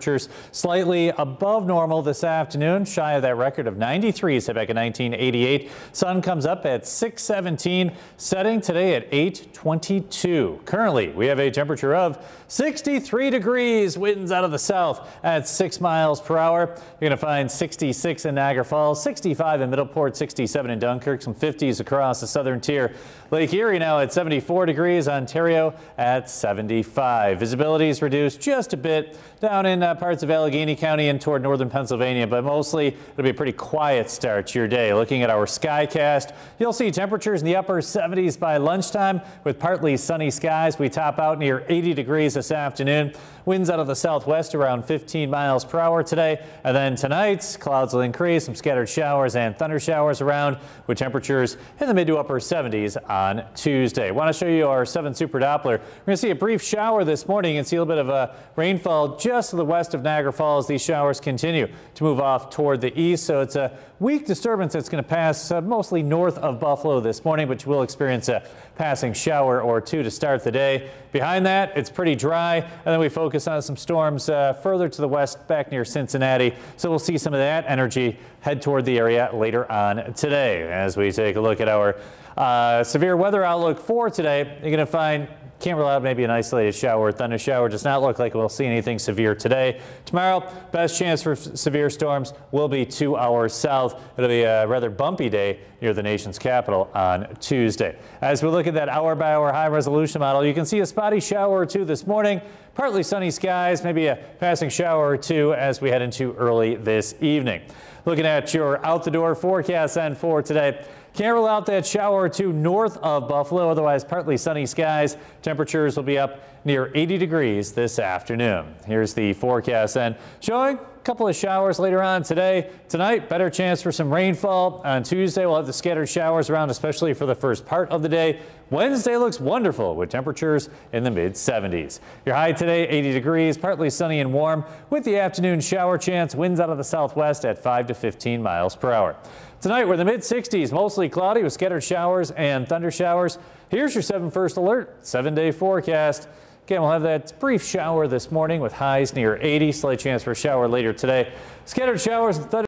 Temperatures slightly above normal this afternoon, shy of that record of 93 set back in 1988. Sun comes up at 617, setting today at 822. Currently, we have a temperature of 63 degrees, winds out of the south at 6 miles per hour. You're going to find 66 in Niagara Falls, 65 in Middleport, 67 in Dunkirk, some 50s across the southern tier. Lake Erie now at 74 degrees, Ontario at 75. Visibility is reduced just a bit down in uh, Uh, parts of Allegany County and toward northern Pennsylvania, but mostly it'll be a pretty quiet start to your day. Looking at our skycast, you'll see temperatures in the upper 70s by lunchtime with partly sunny skies. We top out near 80 degrees this afternoon. Winds out of the southwest around 15 miles per hour today. And then tonight, clouds will increase, some scattered showers and thunder showers around with temperatures in the mid to upper 70s on Tuesday. Want to show you our 7 Super Doppler. We're going to see a brief shower this morning and see a little bit of a rainfall just to the west of Niagara Falls. These showers continue to move off toward the east, so it's a weak disturbance that's going to pass uh, mostly north of Buffalo this morning, but you will experience a passing shower or two to start the day. Behind that, it's pretty dry, and then we focus on some storms uh, further to the west back near Cincinnati. So we'll see some of that energy head toward the area later on today. As we take a look at our uh, severe weather outlook for today, you're going to find can't rule out maybe an isolated shower. Or thunder shower does not look like we'll see anything severe today. Tomorrow, best chance for severe storms will be to our south. It'll be a rather bumpy day near the nation's capital on Tuesday. As we look at that hour by hour high resolution model, you can see a spotty shower or two this morning. Partly sunny skies, maybe a passing shower or two as we head into early this evening. Looking at your out the door forecast and for today. Can't rule out that shower or two north of Buffalo. Otherwise, partly sunny skies. Temperatures will be up near 80 degrees this afternoon. Here's the forecast then showing a couple of showers later on today. Tonight, better chance for some rainfall. On Tuesday, we'll have the scattered showers around, especially for the first part of the day. Wednesday looks wonderful with temperatures in the mid 70s. Your high today, 80 degrees, partly sunny and warm with the afternoon shower chance. Winds out of the southwest at 5 to 15 miles per hour. Tonight, we're in the mid 60s, mostly cloudy with scattered showers and thunder showers. Here's your 7 first alert, seven day forecast. Again, we'll have that brief shower this morning with highs near 80. Slight chance for a shower later today. Scattered showers and thunder.